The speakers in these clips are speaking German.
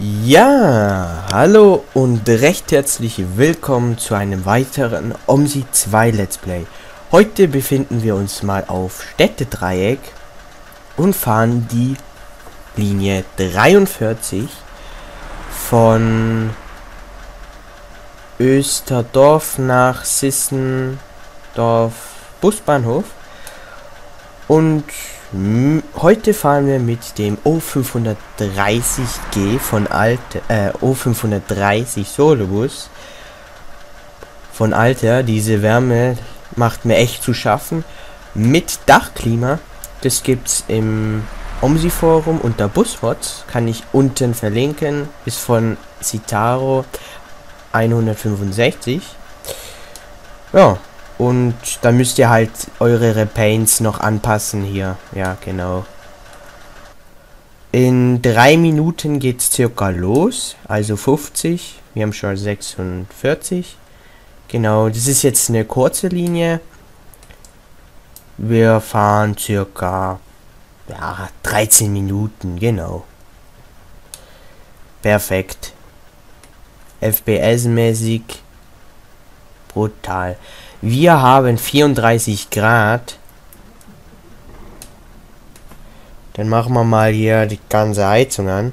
Ja, hallo und recht herzlich willkommen zu einem weiteren OMSI 2 Let's Play. Heute befinden wir uns mal auf Städtedreieck und fahren die Linie 43 von Österdorf nach Sissendorf Busbahnhof und Heute fahren wir mit dem O530G von Alter, äh, O530 Solobus von Alter. Diese Wärme macht mir echt zu schaffen. Mit Dachklima. Das gibt's im OMSI Forum unter Busmods. Kann ich unten verlinken. Ist von Citaro 165. Ja, und da müsst ihr halt eure Repaints noch anpassen hier. Ja, genau. In drei Minuten geht's circa los. Also 50. Wir haben schon 46. Genau, das ist jetzt eine kurze Linie. Wir fahren circa ja, 13 Minuten, genau. Perfekt. FPS-mäßig brutal. Wir haben 34 Grad. Dann machen wir mal hier die ganze Heizung an.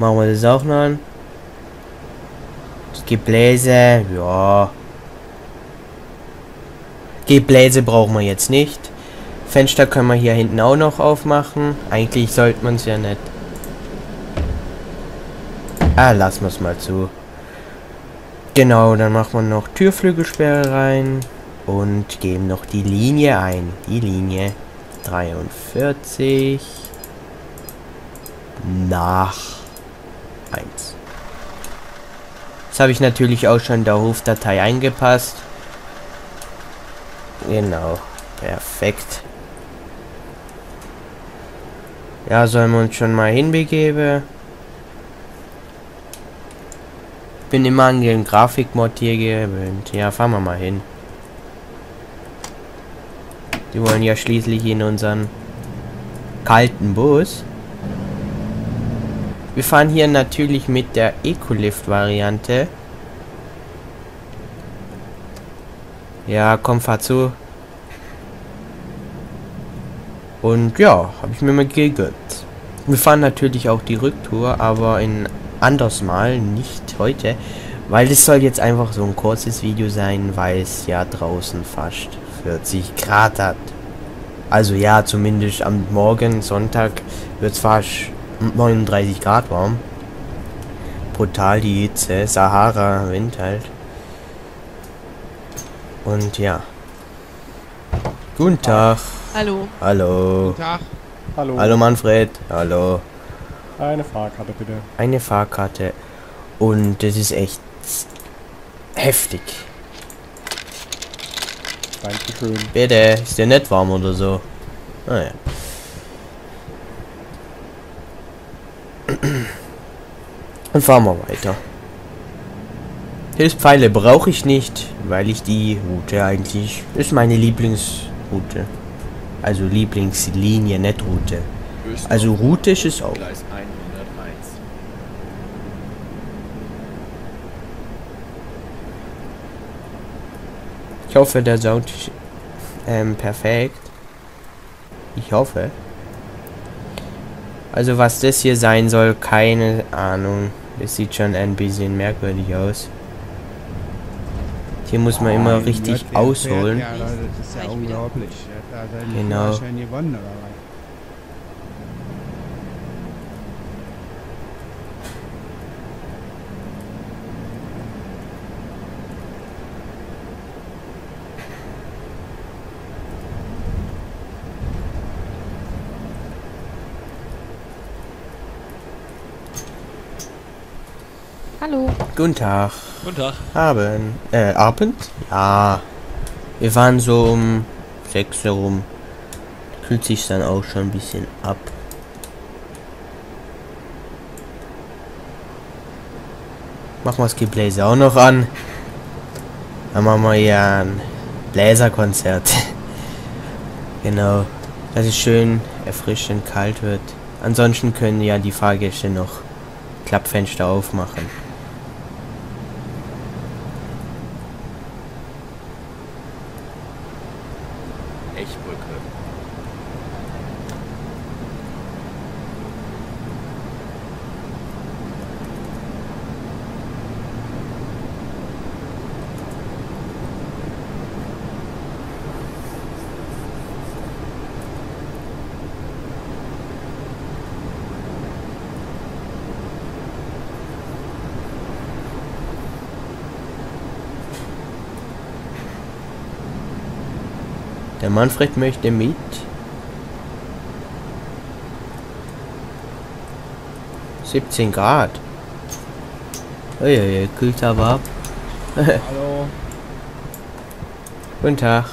Machen wir das auch noch an. Das Gebläse, ja. Gebläse brauchen wir jetzt nicht. Fenster können wir hier hinten auch noch aufmachen. Eigentlich sollte man es ja nicht. Ah, lassen wir es mal zu. Genau, dann machen wir noch Türflügelsperre rein und geben noch die Linie ein. Die Linie 43 nach 1. Das habe ich natürlich auch schon in der Rufdatei eingepasst. Genau, perfekt. Ja, sollen wir uns schon mal hinbegeben? Bin immer an den Grafikmod hier gewöhnt. Ja, fahren wir mal hin. Die wollen ja schließlich in unseren kalten Bus. Wir fahren hier natürlich mit der Ecolift-Variante. Ja, komm, fahr zu. Und ja, habe ich mir mal gegönnt. Wir fahren natürlich auch die Rücktour, aber in anders mal, nicht heute, weil es soll jetzt einfach so ein kurzes Video sein, weil es ja draußen fast 40 Grad hat. Also ja, zumindest am Morgen, Sonntag, wird es fast 39 Grad warm. Brutal die Hitze, Sahara, Wind halt. Und ja. Guten Tag. Hallo. Hallo. Guten Tag. Hallo. Hallo Manfred. Hallo. Eine Fahrkarte bitte. Eine Fahrkarte. Und das ist echt heftig. Dankeschön. Bitte, ist der nicht warm oder so? Naja. Ah, Dann fahren wir weiter. Hilfspfeile brauche ich nicht, weil ich die Route eigentlich ist meine Lieblingsroute. Also Lieblingslinie, nicht Route. Also Route ist es auch. Ich hoffe, der Sound ist ähm, perfekt. Ich hoffe. Also was das hier sein soll, keine Ahnung. Das sieht schon ein bisschen merkwürdig aus. Hier muss man immer richtig ausholen. Ja, Leute, das ist ja unglaublich. Ja, da hat er den Genau. Führerschein gewonnen, oder was? Hallo. Guten Tag. Guten Tag. Abend. Äh, Abend? Ja. Wir waren so um 6 herum. Kühlt sich dann auch schon ein bisschen ab. Machen wir das Gebläse auch noch an. Dann machen wir ja ein Bläserkonzert. Genau. Dass es schön erfrischend kalt wird. Ansonsten können ja die Fahrgäste noch Klappfenster aufmachen. Echbrücke. Der Manfred möchte mit. Siebzehn Grad. Uiuiui, kühlt aber ab. Hallo. Guten Tag.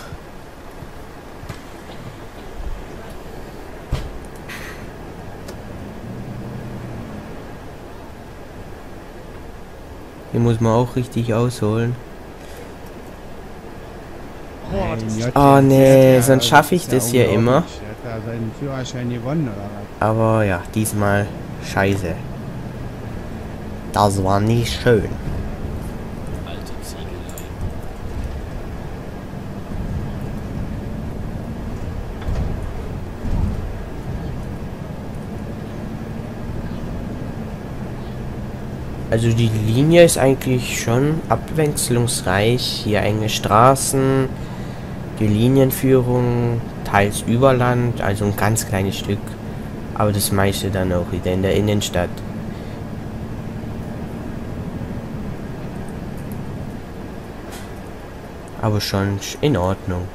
Hier muss man auch richtig ausholen. Oh nee, sonst schaffe ich das hier immer. Er? Aber ja, diesmal scheiße. Das war nicht schön. Also die Linie ist eigentlich schon abwechslungsreich. Hier enge Straßen, die Linienführung, teils Überland, also ein ganz kleines Stück. Aber das meiste dann auch wieder in der Innenstadt. Aber schon in Ordnung.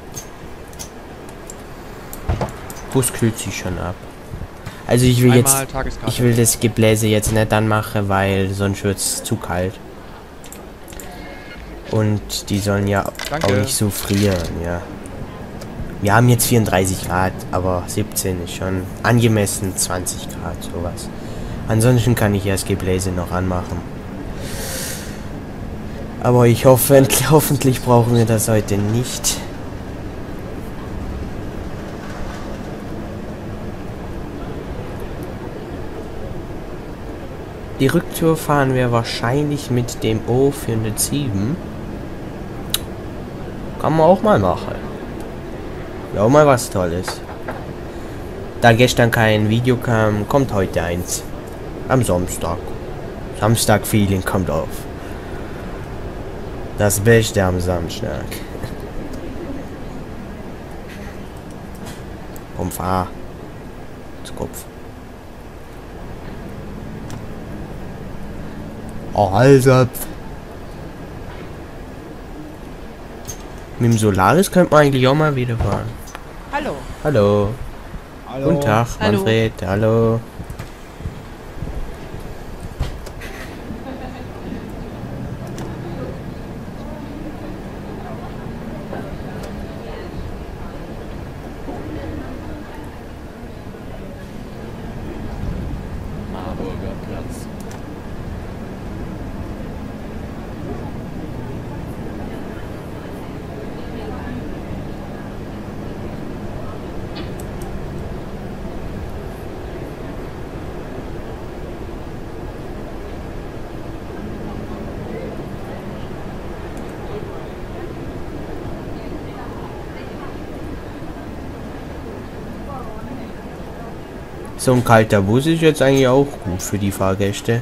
Bus kühlt sich schon ab. Also ich will jetzt Einmal Tageskarte. ich will das Gebläse jetzt nicht anmachen, weil sonst wird es zu kalt. Und die sollen ja Danke. auch nicht so frieren, ja. Wir haben jetzt 34 Grad, aber 17 ist schon angemessen 20 Grad, sowas. Ansonsten kann ich das Gebläse noch anmachen. Aber ich hoffe, hoffentlich brauchen wir das heute nicht. Die Rücktour fahren wir wahrscheinlich mit dem O407. Kann man auch mal machen. Ja, mal was Tolles. Da gestern kein Video kam, kommt heute eins. Am Samstag. Samstag-Feeling kommt auf. Das Beste am Samstag. Komm, fahr. Zu Kopf. Oh, also. Mit dem Solaris könnte man eigentlich auch mal wieder fahren. Hallo. Hallo. Hallo. Guten Tag, Hallo. Manfred. Hallo. Marburger So ein kalter Bus ist jetzt eigentlich auch gut für die Fahrgäste.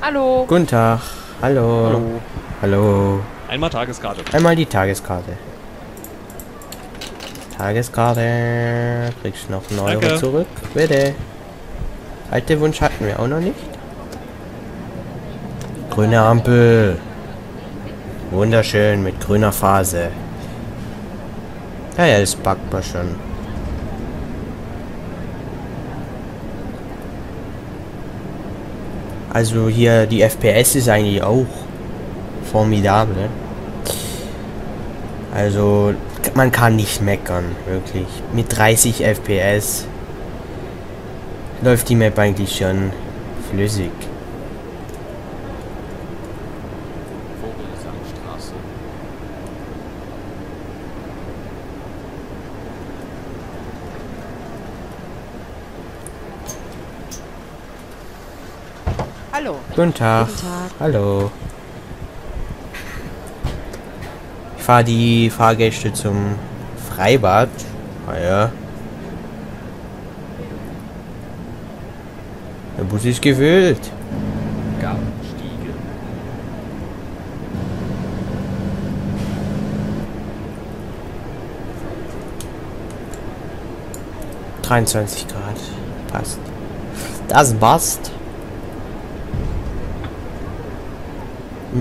Hallo. Guten Tag. Hallo. Hallo. Hallo. Einmal Tageskarte. Einmal die Tageskarte. Tageskarte. Kriegst noch einen Euro Danke. zurück. Bitte. Alte Wunsch hatten wir auch noch nicht. Grüne Ampel. Wunderschön mit grüner Phase. Ja, ja, das packt man schon. Also hier die FPS ist eigentlich auch formidabel. Also man kann nicht meckern, wirklich. Mit 30 FPS läuft die Map eigentlich schon flüssig. Vogelsangstraße. Hallo. Guten Tag. Guten Tag. Hallo. Ich fahre die Fahrgäste zum Freibad. Ah ja. Der Bus ist gefüllt. Gartenstiege. 23 Grad. Passt. Das passt.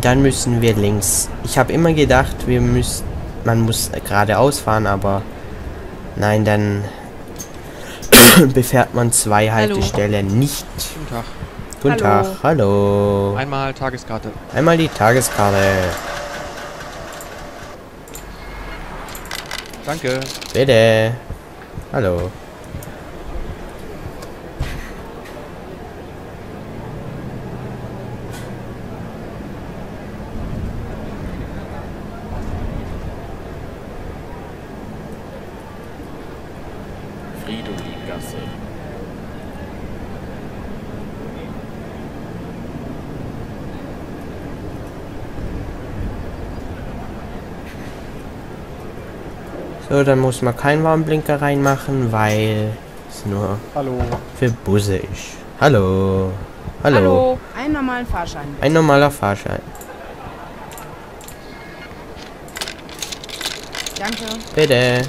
Dann müssen wir links. Ich habe immer gedacht, wir müssen, man muss geradeaus fahren, aber nein, dann befährt man zwei Hallo. Haltestellen nicht. Guten Tag. Guten Hallo. Tag, hallo. Einmal Tageskarte. Einmal die Tageskarte. Danke. Bitte. Hallo. Dann muss man keinen Warnblinker reinmachen, weil es nur Hallo. für Busse ist. Hallo. Hallo. Hallo. Einen normalen Fahrschein. bitte. Ein normaler Fahrschein. Danke. Bitte.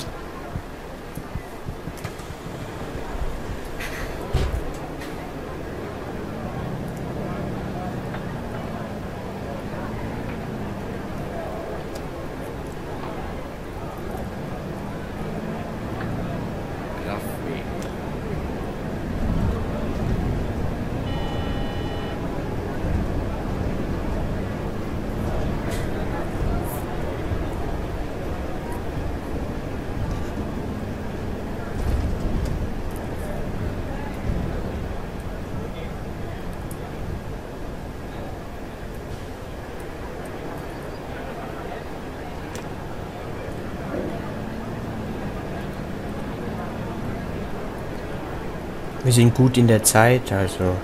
Wir sind gut in der Zeit, also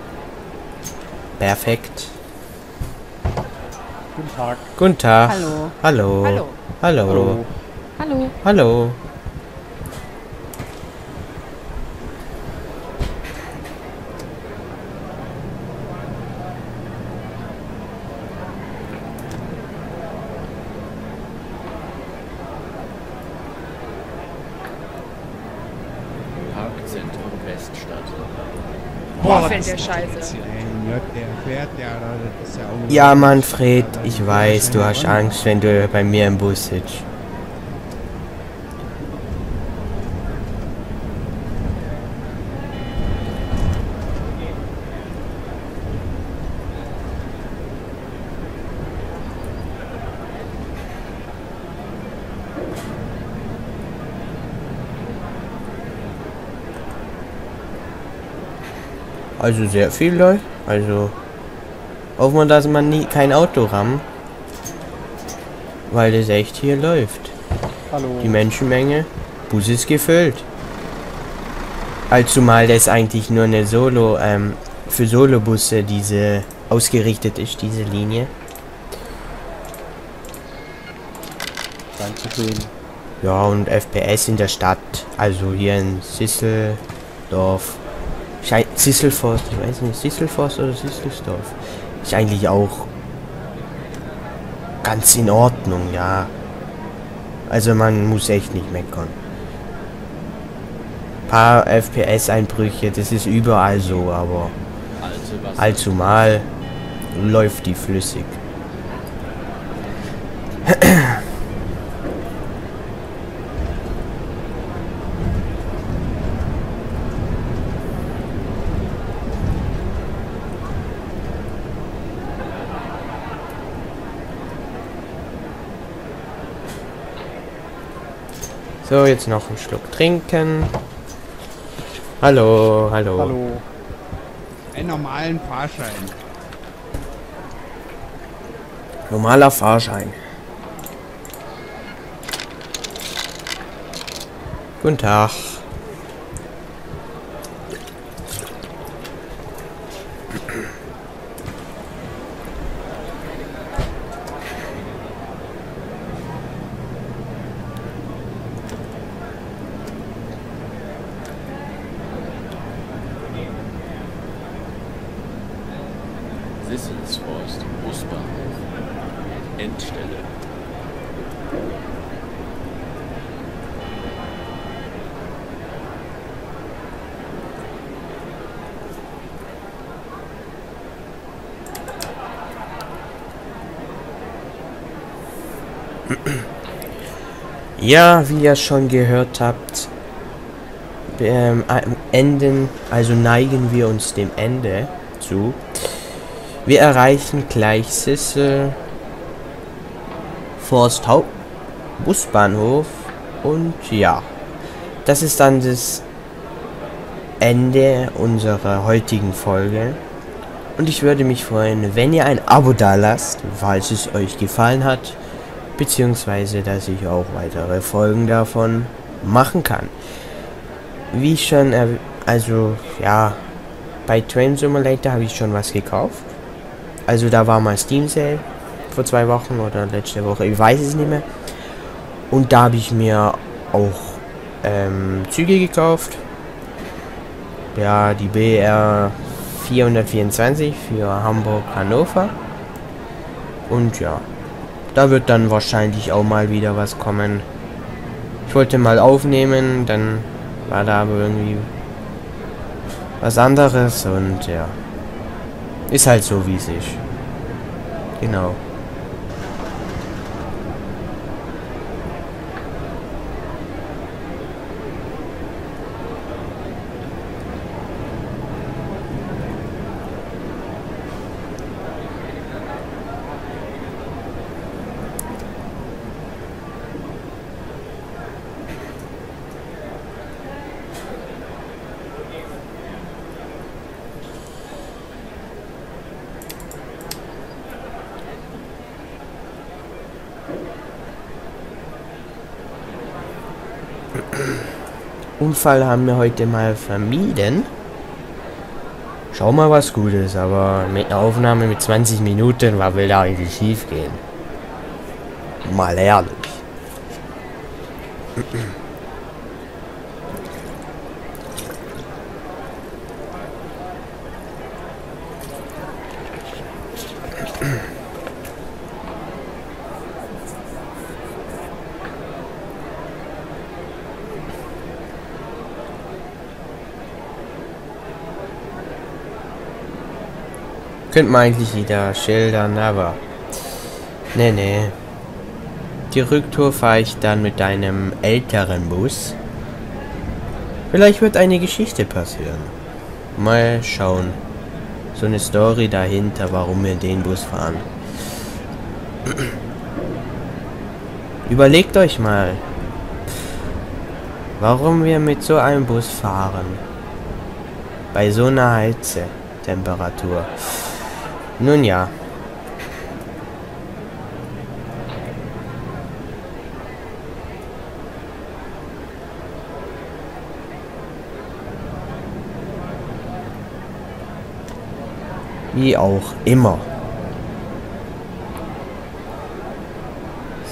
perfekt. Guten Tag. Guten Tag. Hallo. Hallo. Hallo. Hallo. Hallo. Hallo. Boah, fällt der Scheiße. Ja, Manfred, ich weiß, du hast Angst, wenn du bei mir im Bus sitzt. Also sehr viel Leute. Also hoffen wir, dass man nie kein Auto rammt. Weil das echt hier läuft. Hallo. Die Menschenmenge, Bus ist gefüllt. Also mal das eigentlich nur eine Solo, ähm, für Solobusse diese ausgerichtet ist, diese Linie. Ja, und FPS in der Stadt, also hier in Sisseldorf. Sisselforst, ich weiß nicht, Sisselforst oder Sisselsdorf. Ist eigentlich auch ganz in Ordnung, ja. Also man muss echt nicht meckern. Paar FPS-Einbrüche, das ist überall so, aber Alte Wasser. allzu mal läuft die flüssig. So, jetzt noch einen Schluck trinken. Hallo, hallo. Hallo. Einen normalen Fahrschein. Normaler Fahrschein. Guten Tag. Ja, wie ihr schon gehört habt, ähm, am Enden, also neigen wir uns dem Ende zu. Wir erreichen gleich Sissel, Forst Busbahnhof und ja, das ist dann das Ende unserer heutigen Folge. Und ich würde mich freuen, wenn ihr ein Abo da lasst, falls es euch gefallen hat beziehungsweise dass ich auch weitere Folgen davon machen kann. Wie schon, also ja, bei Train Simulator habe ich schon was gekauft. Also da war mal Steam Sale vor zwei Wochen oder letzte Woche, ich weiß es nicht mehr. Und da habe ich mir auch ähm, Züge gekauft. Ja, die BR 424 für Hamburg-Hannover. Und ja, da wird dann wahrscheinlich auch mal wieder was kommen. Ich wollte mal aufnehmen, dann war da aber irgendwie was anderes und ja. Ist halt so, wie es ist. Genau. Unfall haben wir heute mal vermieden. Schau mal was Gutes, aber mit einer Aufnahme mit 20 Minuten, was will da eigentlich schief gehen? Mal ehrlich. Könnte man eigentlich wieder schildern, aber... Nee, nee. Die Rücktour fahre ich dann mit einem älteren Bus. Vielleicht wird eine Geschichte passieren. Mal schauen. So eine Story dahinter, warum wir den Bus fahren. Überlegt euch mal, warum wir mit so einem Bus fahren. Bei so einer Heizetemperatur. Nun ja. Wie auch immer.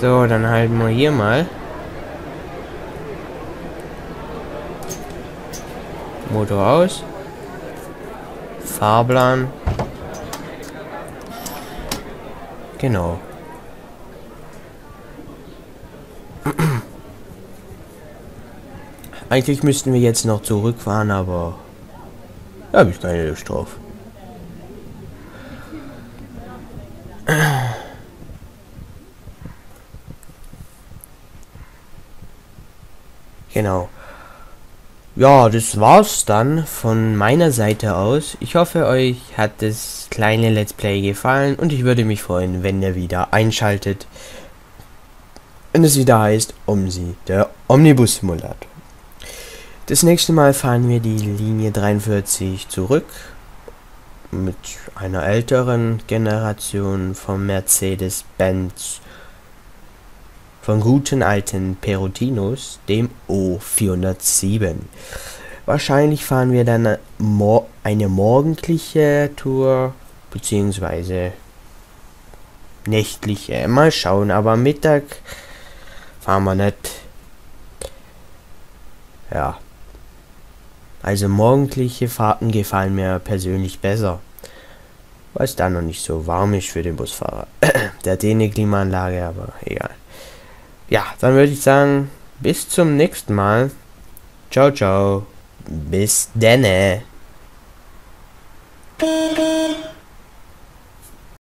So, dann halten wir hier mal. Motor aus. Fahrplan. Genau. Eigentlich müssten wir jetzt noch zurückfahren, aber da habe ich keine Lust drauf. Genau. Ja, das war's dann von meiner Seite aus. Ich hoffe, euch hat das kleine Let's Play gefallen und ich würde mich freuen, wenn ihr wieder einschaltet, wenn es wieder heißt Omsi, der Omnibus Simulator. Das nächste Mal fahren wir die Linie 43 zurück mit einer älteren Generation von Mercedes-Benz von guten alten Perotinos, dem O407. Wahrscheinlich fahren wir dann eine morgendliche Tour, beziehungsweise nächtliche. Mal schauen, aber Mittag fahren wir nicht. Ja. Also morgendliche Fahrten gefallen mir persönlich besser. weil es da noch nicht so warm ist für den Busfahrer. Der hat eh eine Klimaanlage, aber egal. Ja, dann würde ich sagen, bis zum nächsten Mal. Ciao, ciao. Bis denne.